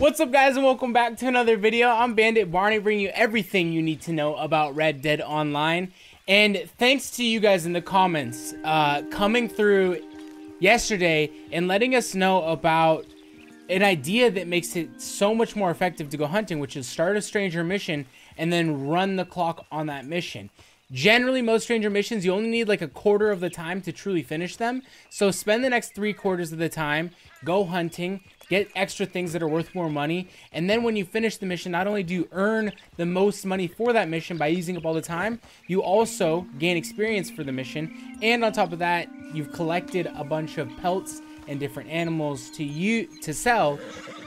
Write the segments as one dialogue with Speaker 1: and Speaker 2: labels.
Speaker 1: What's up guys and welcome back to another video. I'm Bandit Barney bringing you everything you need to know about Red Dead Online. And thanks to you guys in the comments uh, coming through yesterday and letting us know about an idea that makes it so much more effective to go hunting, which is start a stranger mission and then run the clock on that mission. Generally, most stranger missions, you only need like a quarter of the time to truly finish them. So spend the next three quarters of the time, go hunting, get extra things that are worth more money, and then when you finish the mission, not only do you earn the most money for that mission by using up all the time, you also gain experience for the mission, and on top of that, you've collected a bunch of pelts and different animals to you to sell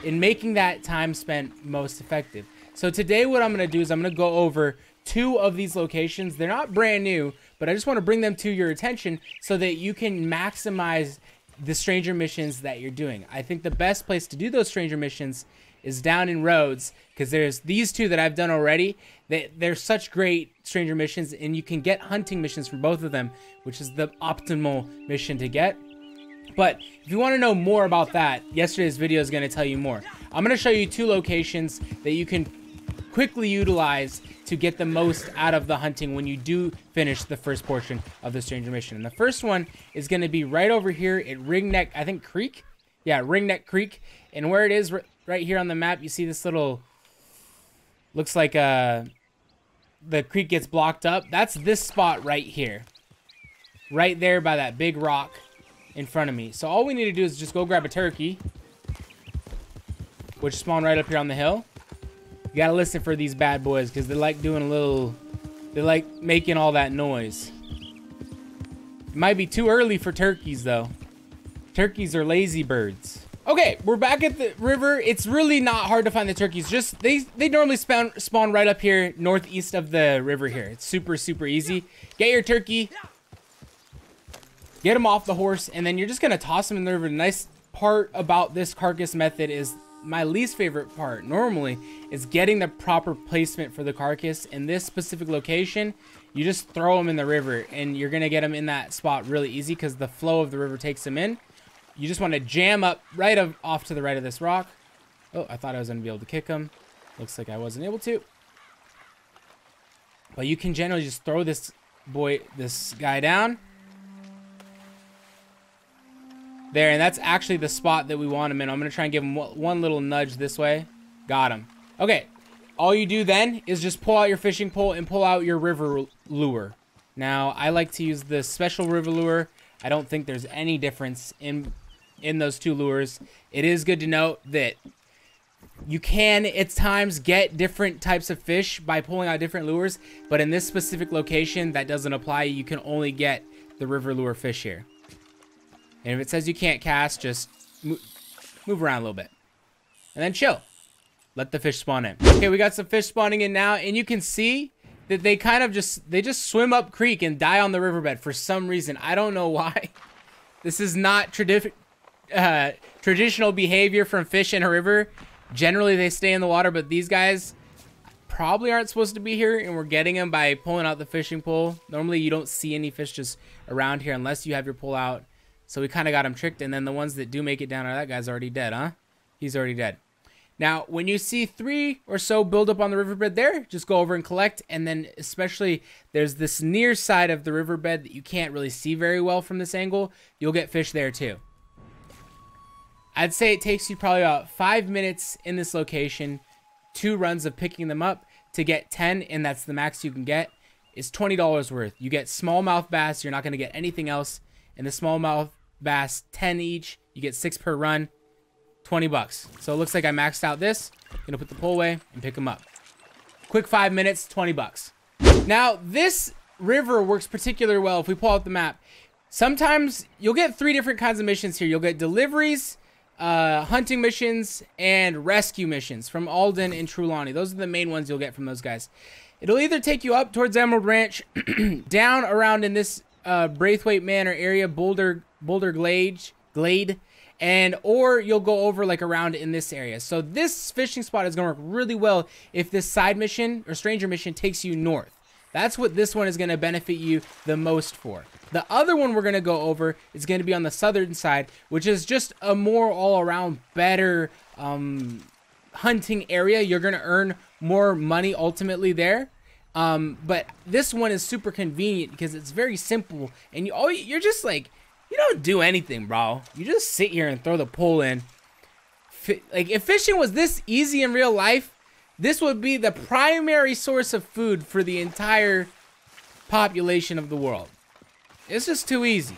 Speaker 1: in making that time spent most effective. So today what I'm going to do is I'm going to go over two of these locations. They're not brand new, but I just want to bring them to your attention so that you can maximize the stranger missions that you're doing. I think the best place to do those stranger missions is down in Rhodes because there's these two that I've done already. They, they're such great stranger missions and you can get hunting missions from both of them, which is the optimal mission to get. But if you want to know more about that, yesterday's video is going to tell you more. I'm going to show you two locations that you can quickly utilize to get the most out of the hunting when you do finish the first portion of the Stranger Mission. And the first one is going to be right over here at Ringneck, I think Creek? Yeah, Ringneck Creek. And where it is right here on the map, you see this little, looks like uh, the creek gets blocked up. That's this spot right here. Right there by that big rock in front of me. So all we need to do is just go grab a turkey, which spawned right up here on the hill. You gotta listen for these bad boys because they like doing a little, they like making all that noise. It might be too early for turkeys though. Turkeys are lazy birds. Okay, we're back at the river. It's really not hard to find the turkeys. Just they they normally spawn spawn right up here northeast of the river here. It's super super easy. Get your turkey. Get him off the horse and then you're just going to toss him in the river. The nice part about this carcass method is my least favorite part normally is getting the proper placement for the carcass in this specific location. You just throw them in the river and you're gonna get them in that spot really easy because the flow of the river takes them in. You just want to jam up right of, off to the right of this rock. Oh I thought I was gonna be able to kick them looks like I wasn't able to. But you can generally just throw this boy this guy down there, and that's actually the spot that we want him in. I'm going to try and give him one little nudge this way. Got him. Okay, all you do then is just pull out your fishing pole and pull out your river lure. Now, I like to use the special river lure. I don't think there's any difference in in those two lures. It is good to note that you can at times get different types of fish by pulling out different lures, but in this specific location, that doesn't apply. You can only get the river lure fish here. And if it says you can't cast, just move around a little bit. And then chill. Let the fish spawn in. Okay, we got some fish spawning in now. And you can see that they kind of just, they just swim up creek and die on the riverbed for some reason. I don't know why. This is not tradi uh, traditional behavior from fish in a river. Generally, they stay in the water, but these guys probably aren't supposed to be here, and we're getting them by pulling out the fishing pole. Normally, you don't see any fish just around here unless you have your pole out so we kind of got him tricked. And then the ones that do make it down, are that guy's already dead, huh? He's already dead. Now, when you see three or so build up on the riverbed there, just go over and collect. And then especially there's this near side of the riverbed that you can't really see very well from this angle. You'll get fish there too. I'd say it takes you probably about five minutes in this location, two runs of picking them up to get 10, and that's the max you can get, is $20 worth. You get smallmouth bass, you're not going to get anything else. And the smallmouth bass 10 each. You get six per run 20 bucks. So it looks like i maxed out this. Gonna put the pole away and pick them up. Quick five minutes 20 bucks. Now this river works particularly well if we pull out the map. Sometimes you'll get three different kinds of missions here. You'll get deliveries uh, hunting missions and rescue missions from Alden and Trelawny. Those are the main ones you'll get from those guys. It'll either take you up towards Emerald Ranch, down around in this uh, Braithwaite Manor area, Bolger Bolger Glade, Glade, and or you'll go over like around in this area. So this fishing spot is gonna work really well if this side mission or stranger mission takes you north. That's what this one is going to benefit you the most for. The other one we're going to go over is going to be on the southern side, which is just a more all-around better um, hunting area, you're going to earn more money ultimately there. Um, but this one is super convenient because it's very simple and you all you're just like you don't do anything, bro. You just sit here and throw the pole in. Like if fishing was this easy in real life, this would be the primary source of food for the entire population of the world. It's just too easy.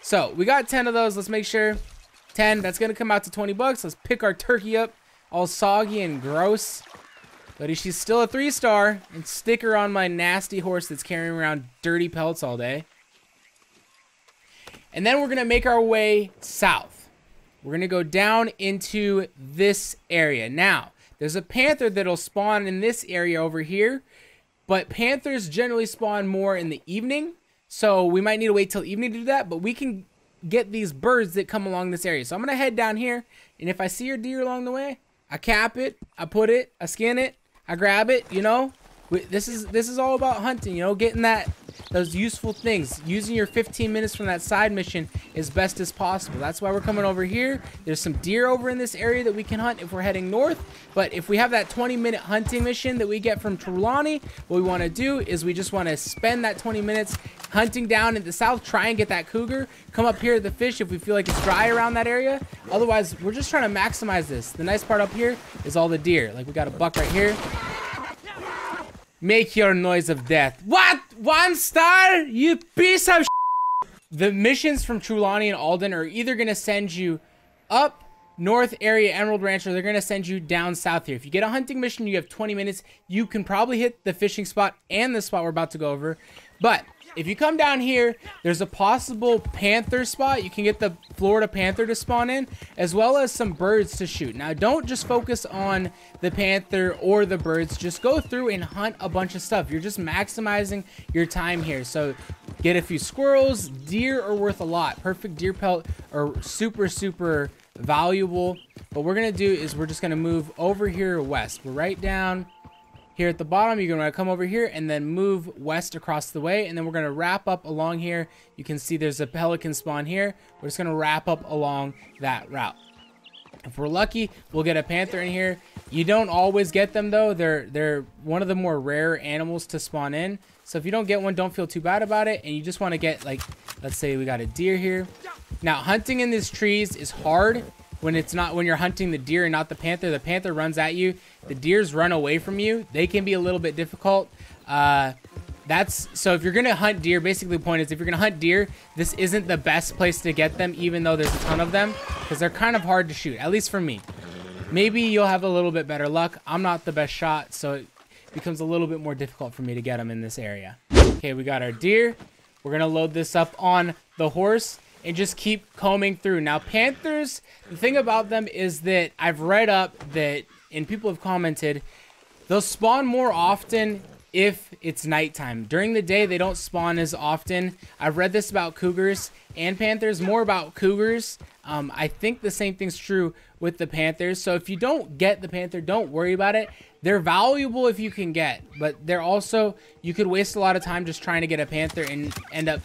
Speaker 1: So we got 10 of those. Let's make sure 10. That's going to come out to 20 bucks. Let's pick our turkey up all soggy and gross. But she's still a three star and stick her on my nasty horse that's carrying around dirty pelts all day. And then we're to make our way south. We're to go down into this area. Now, there's a panther that'll spawn in this area over here. But panthers generally spawn more in the evening. So we might need to wait till evening to do that. But we can get these birds that come along this area. So I'm to head down here. And if I see a deer along the way, I cap it, I put it, I skin it, I grab it, you know. This is this is all about hunting, you know, getting that those useful things. Using your 15 minutes from that side mission as best as possible. That's why we're coming over here. There's some deer over in this area that we can hunt if we're heading north. But if we have that 20 minute hunting mission that we get from Trelawny, what we want to do is we just want to spend that 20 minutes hunting down in the south, try and get that cougar, come up here at the fish if we feel like it's dry around that area. Otherwise, we're just trying to maximize this. The nice part up here is all the deer. Like we got a buck right here. Make your noise of death. What? One star? You piece of The missions from Trelawny and Alden are either going to send you up north area Emerald Ranch or they're going to send you down south here. If you get a hunting mission, you have 20 minutes. You can probably hit the fishing spot and the spot we're about to go over. But if you come down here, there's a possible panther spot. You can get the Florida panther to spawn in, as well as some birds to shoot. Now, don't just focus on the panther or the birds. Just go through and hunt a bunch of stuff. You're just maximizing your time here. So get a few squirrels. Deer are worth a lot. Perfect deer pelt are super, super valuable. What we're going to do is we're just going to move over here west. We're right down here at the bottom. You're going to come over here and then move west across the way. And then we're going to wrap up along here. You can see there's a pelican spawn here. We're just going to wrap up along that route. If we're lucky, we'll get a panther in here. You don't always get them though. They're they're one of the more rare animals to spawn in. So if you don't get one, don't feel too bad about it. And you just want to get like, let's say we got a deer here. Now hunting in these trees is hard when it's not when you're hunting the deer and not the panther. The panther runs at you. The deers run away from you. They can be a little bit difficult. Uh, that's so if you're gonna hunt deer, basically the point is if you're gonna hunt deer, this isn't the best place to get them, even though there's a ton of them, because they're kind of hard to shoot. At least for me. Maybe you'll have a little bit better luck. I'm not the best shot, so it becomes a little bit more difficult for me to get them in this area. Okay, we got our deer. We're gonna load this up on the horse and just keep combing through. Now, panthers, the thing about them is that I've read up that, and people have commented, they'll spawn more often if it's nighttime. During the day, they don't spawn as often. I've read this about cougars and panthers, more about cougars. Um, I think the same thing's true with the panthers. So if you don't get the panther, don't worry about it. They're valuable if you can get, but they're also, you could waste a lot of time just trying to get a panther and end up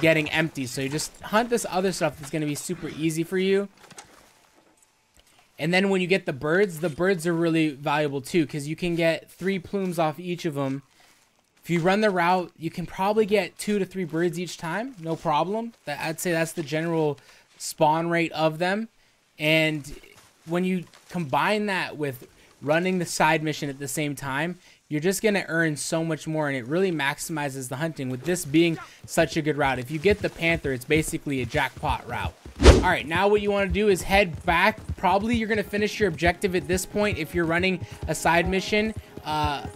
Speaker 1: getting empty. So you just hunt this other stuff that's going to be super easy for you. And then when you get the birds, the birds are really valuable too because you can get three plumes off each of them. If you run the route, you can probably get two to three birds each time, no problem. That I'd say that's the general spawn rate of them. And when you combine that with running the side mission at the same time, you're just going to earn so much more and it really maximizes the hunting with this being such a good route. If you get the Panther, it's basically a jackpot route. All right, now what you want to do is head back. Probably you're going to finish your objective at this point if you're running a side mission. Uh,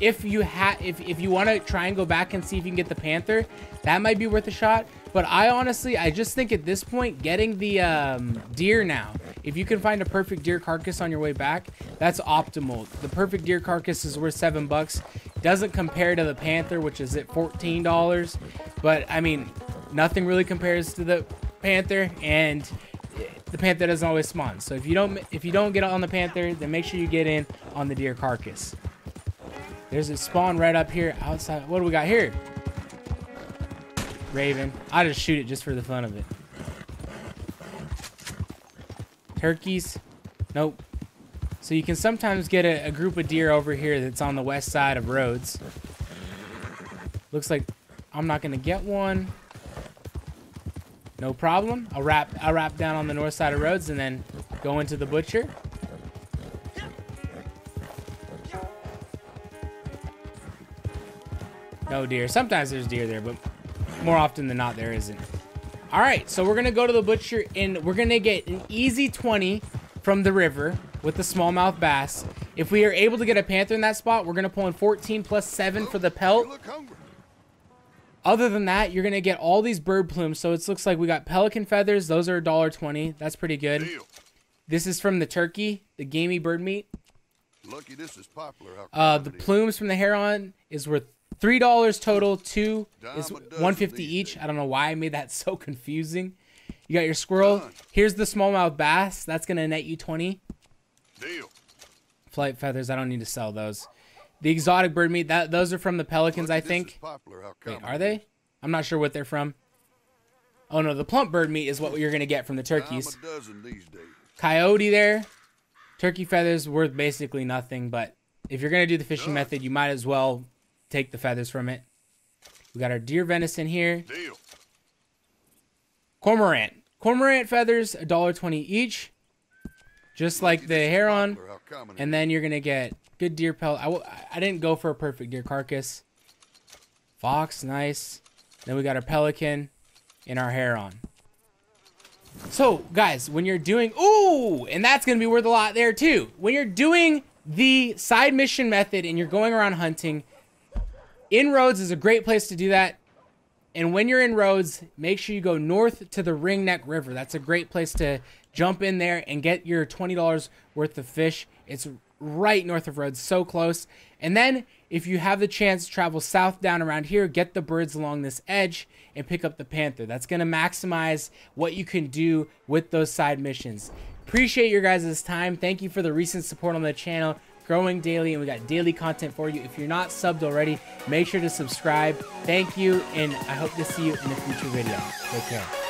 Speaker 1: if you ha if, if you want to try and go back and see if you can get the Panther, that might be worth a shot. But I honestly, I just think at this point, getting the um, deer now, if you can find a perfect deer carcass on your way back, that's optimal. The perfect deer carcass is worth seven bucks. Doesn't compare to the Panther, which is at $14. But I mean, nothing really compares to the Panther and the Panther doesn't always spawn. So if you don't if you don't get on the Panther, then make sure you get in on the deer carcass. There's a spawn right up here outside. What do we got here? Raven. I just shoot it just for the fun of it. Turkeys. Nope. So you can sometimes get a, a group of deer over here that's on the west side of Rhodes. Looks like I'm not gonna get one. No problem. I'll wrap I'll wrap down on the north side of Rhodes and then go into the butcher. No deer. Sometimes there's deer there, but more often than not there isn't. All right, so we're gonna go to the butcher and we're gonna get an easy 20 from the river with the smallmouth bass. If we are able to get a panther in that spot, we're gonna pull in 14 plus seven for the pelt. Other than that, you're gonna get all these bird plumes. So it looks like we got pelican feathers. Those are $1.20. That's pretty good. This is from the turkey, the gamey bird meat.
Speaker 2: Lucky this is popular.
Speaker 1: Uh, the plumes from the heron is worth Three dollars total. Two is one fifty each. I don't know why I made that so confusing. You got your squirrel. Here's the smallmouth bass. That's gonna net you twenty.
Speaker 2: Deal.
Speaker 1: Flight feathers. I don't need to sell those. The exotic bird meat. That those are from the pelicans, I think. Wait, are they? I'm not sure what they're from. Oh no, the plump bird meat is what you're gonna get from the turkeys. Coyote there. Turkey feathers worth basically nothing, but if you're gonna do the fishing method, you might as well take the feathers from it. We got our deer venison here.
Speaker 2: Deal.
Speaker 1: Cormorant. Cormorant feathers, $1.20 each. Just like the heron. And then you're going to get good deer pelt. I, I didn't go for a perfect deer carcass. Fox, nice. Then we got our pelican and our heron. So, guys, when you're doing... Ooh! And that's going to be worth a lot there, too. When you're doing the side mission method and you're going around hunting In Rhodes is a great place to do that. And when you're in Rhodes, make sure you go north to the Ringneck River. That's a great place to jump in there and get your $20 worth of fish. It's right north of Rhodes, so close. And then if you have the chance travel south down around here, get the birds along this edge and pick up the panther. That's going to maximize what you can do with those side missions. Appreciate your guys' time. Thank you for the recent support on the channel growing daily and we got daily content for you. If you're not subbed already, make sure to subscribe. Thank you, and I hope to see you in a future video. Take care.